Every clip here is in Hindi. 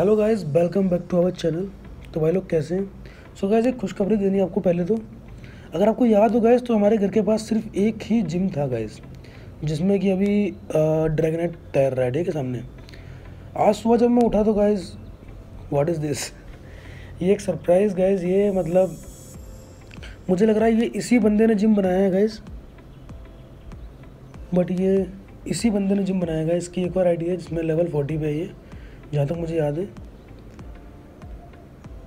Hello guys welcome back to our channel तो भाई लोग कैसे हैं? सो गाइस एक खुशखबरी देनी है आपको पहले तो। अगर आपको याद हो गाइस तो हमारे घर के पास सिर्फ़ एक ही जिम था गाइस जिसमें कि अभी ड्रैगनेट तैर रहा है, ठीक है, सामने। आज सुबह जब मैं उठा तो गाइस व्हाट इज़ दिस ये एक सरप्राइज़ गाइज़ ये मतलब मुझे लग रहा है ये इसी बंदे ने जिम बनाया है गाइज़ बट ये इसी बंदे ने जिम बनाया है इसकी एक और आइडिया है जिसमें लेवल फोर्टी पे है ये। जहाँ तक मुझे याद है।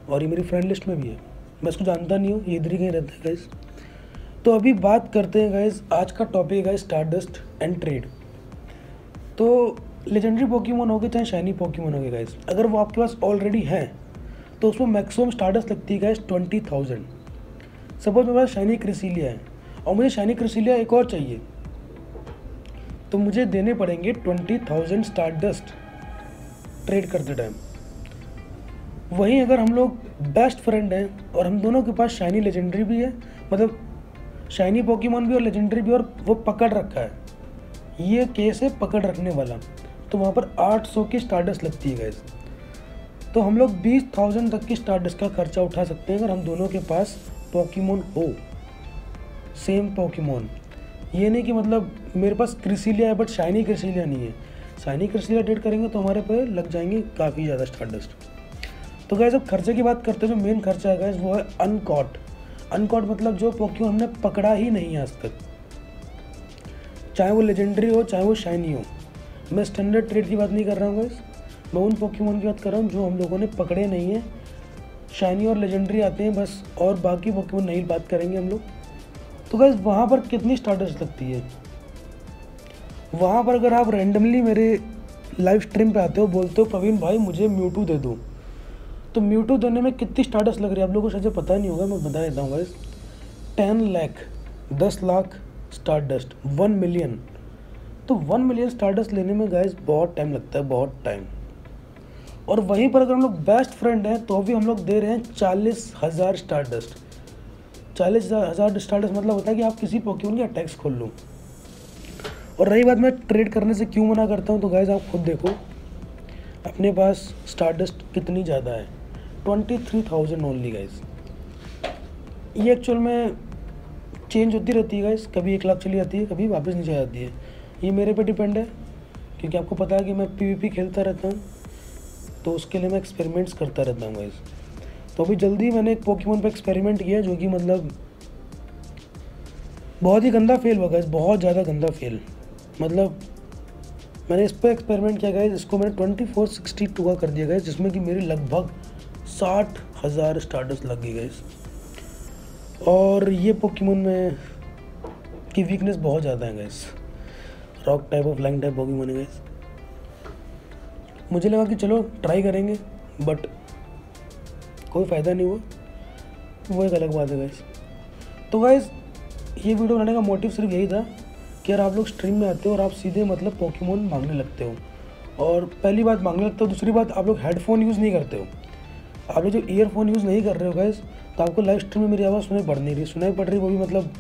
और ये मेरी फ्रेंड लिस्ट में भी है। मैं इसको जानता नहीं हूँ, ये इधर ही कहीं रहता है गाइस तो अभी बात करते हैं गाइस आज का टॉपिक है स्टार डस्ट एंड ट्रेड तो लेजेंडरी पोकीमोन हो गए, चाहे शाइनी पोकीमोन हो गए गाइस अगर वो आपके पास ऑलरेडी है तो उसमें मैक्सिमम स्टारडस्ट लगती है गाइस ट्वेंटी थाउज़ेंड सपोज़ मेरे पास शाइनी क्रिसीलिया है, और मुझे शाइनी क्रिसीलिया एक और चाहिए तो मुझे देने पड़ेंगे twenty thousand star dust trade करते टाइम वहीं अगर हम लोग बेस्ट फ्रेंड हैं और हम दोनों के पास शाइनी लेजेंडरी भी है मतलब शाइनी पोकीमोन भी और लेजेंडरी भी और वो पकड़ रखा है, ये केस है पकड़ रखने वाला। तो वहाँ पर 800 की स्टारडस्ट लगती है गैस तो हम लोग बीस थाउज़ेंड तक की स्टारडस्ट का खर्चा उठा सकते हैं अगर हम दोनों के पास पोकीमोन हो। सेम पोकीमोन ये नहीं कि मतलब मेरे पास क्रिसिलिया है बट शाइनी क्रिसिलिया नहीं है। शाइनी क्रिसिलिया डेट करेंगे तो हमारे पे लग जाएँगे काफ़ी ज़्यादा स्टारडस्ट तो गैस अब खर्चे की बात करते हैं जो मेन खर्चा है गैस वो है अनकॉट अनकॉट मतलब जो पोक्यू हमने पकड़ा ही नहीं आज तक। चाहे वो लेजेंडरी हो, चाहे वो शाइनी हो। मैं स्टैंडर्ड ट्रेड की बात नहीं कर रहा हूँ गैस मैं उन पोक्यूमोन की बात कर रहा हूँ जो हम लोगों ने पकड़े नहीं है। शाइनी और लेजेंडरी आते हैं बस, और बाकी पोक्यूमोन नहीं बात करेंगे हम लोग। तो गैस वहाँ पर कितनी स्टार्टर्स लगती है? वहाँ पर अगर आप रैंडमली मेरे लाइव स्ट्रीम पे आते हो, बोलते हो, प्रवीण भाई, मुझे म्यूटू दे दो। तो म्यूटू देने में कितनी स्टार्टस लग रही है? आप लोगों को शायद पता नहीं होगा, मैं बता देता हूँ गाइस टेन लाख दस lakh star dust one million तो वन मिलियन स्टार डस्ट लेने में गाइस बहुत टाइम लगता है, बहुत टाइम और वहीं पर अगर हम लोग बेस्ट फ्रेंड हैं तो भी हम लोग दे रहे हैं चालीस हज़ार स्टार डस्ट चालीस हज़ार स्टार डस्ट मतलब होता है कि आप किसी पोक्यून के अटैक्स खोल लो। और रही बात मैं ट्रेड करने से क्यों मना करता हूँ तो गाइज़ आप खुद देखो। अपने पास स्टारडस्ट कितनी ज़्यादा है? Twenty three thousand only guys ये एक्चुअल में चेंज होती रहती है गाइज़ कभी एक लाख चली जाती है, कभी वापस नीचे जाती है। ये मेरे पे डिपेंड है, क्योंकि आपको पता है कि मैं पीवीपी खेलता रहता हूँ तो उसके लिए मैं एक्सपेरिमेंट्स करता रहता हूँ गाइज़ तो अभी जल्दी मैंने एक पोकेमोन पे एक्सपेरिमेंट किया, जो कि मतलब बहुत ही गंदा फेल हुआ गाइज़ बहुत ज़्यादा गंदा फेल मतलब मैंने इस पर एक्सपेरिमेंट किया गया इसको मैंने ट्वेंटी फोर सिक्सटी टू का कर दिया गया जिसमें कि मेरी लगभग साठ हज़ार स्टार्टर्स लग गई गए और ये पोकीमोन में की वीकनेस बहुत ज़्यादा है गैस रॉक टाइप और लाइन टाइप पोकीमोन है गैस मुझे लगा कि चलो ट्राई करेंगे बट कोई फ़ायदा नहीं हुआ. वो एक अलग बात है गैस तो गैस ये वीडियो बनाने का मोटिव सिर्फ़ यही था कि यार आप लोग स्ट्रीम में आते हो और आप सीधे मतलब पोकेमोन मांगने लगते हो। और पहली बात मांगने लगते हो, दूसरी बात आप लोग हेडफोन यूज़ नहीं करते हो। आप लोग जो ईयरफोन यूज़ नहीं कर रहे हो गैस तो आपको लाइव स्ट्रीम में मेरी आवाज़ सुनाई पड़ नहीं रही। सुनाई पड़ रही वो भी मतलब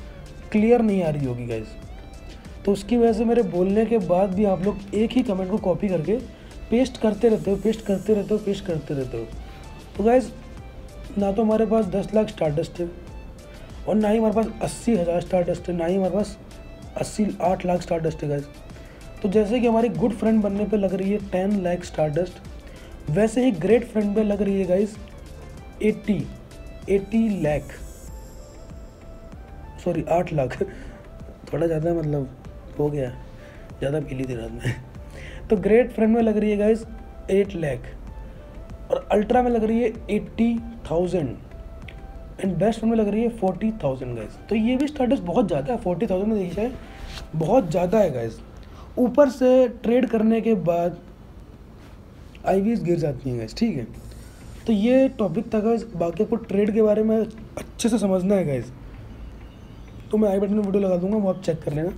क्लियर नहीं आ रही होगी गैस तो उसकी वजह से मेरे बोलने के बाद भी आप लोग एक ही कमेंट को कॉपी करके पेस्ट करते रहते हो पेस्ट करते रहते हो पेस्ट करते रहते हो। तो गैस ना तो हमारे पास दस लाख स्टार डस्ट है और ना ही हमारे पास अस्सी हज़ार स्टार डस्ट है, ना ही हमारे पास अस्सी, आठ लाख स्टार डस्ट है गाइज़ तो जैसे कि हमारी गुड फ्रेंड बनने पे लग रही है टेन लाख स्टार डस्ट वैसे ही ग्रेट फ्रेंड पे लग रही है guys eighty eighty lakh. Sorry आठ लाख. थोड़ा ज़्यादा मतलब हो गया. ज़्यादा पीली थी रात में. तो ग्रेट फ्रेंड में लग रही है गाइज़ एट लैख. और अल्ट्रा में लग रही है एट्टी थाउज़ेंड एंड बेस्ट में लग रही है फोर्टी थाउज़ेंड गाइज़ तो ये भी स्टार्टर्स बहुत ज़्यादा है, फोर्टी थाउज़ेंड में देखी जाए बहुत ज़्यादा है गाइज़ ऊपर से ट्रेड करने के बाद आईवीएस गिर जाती हैं गाइज़ ठीक है? तो ये टॉपिक था गाइज़ बाकी आपको ट्रेड के बारे में अच्छे से समझना है गाइज़ तो मैं आई बटन में वीडियो लगा दूँगा, वो आप चेक कर लेना.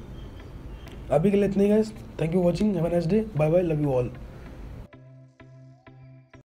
अभी के लिए इतनी guys thank you watching have nice day bye bye love you all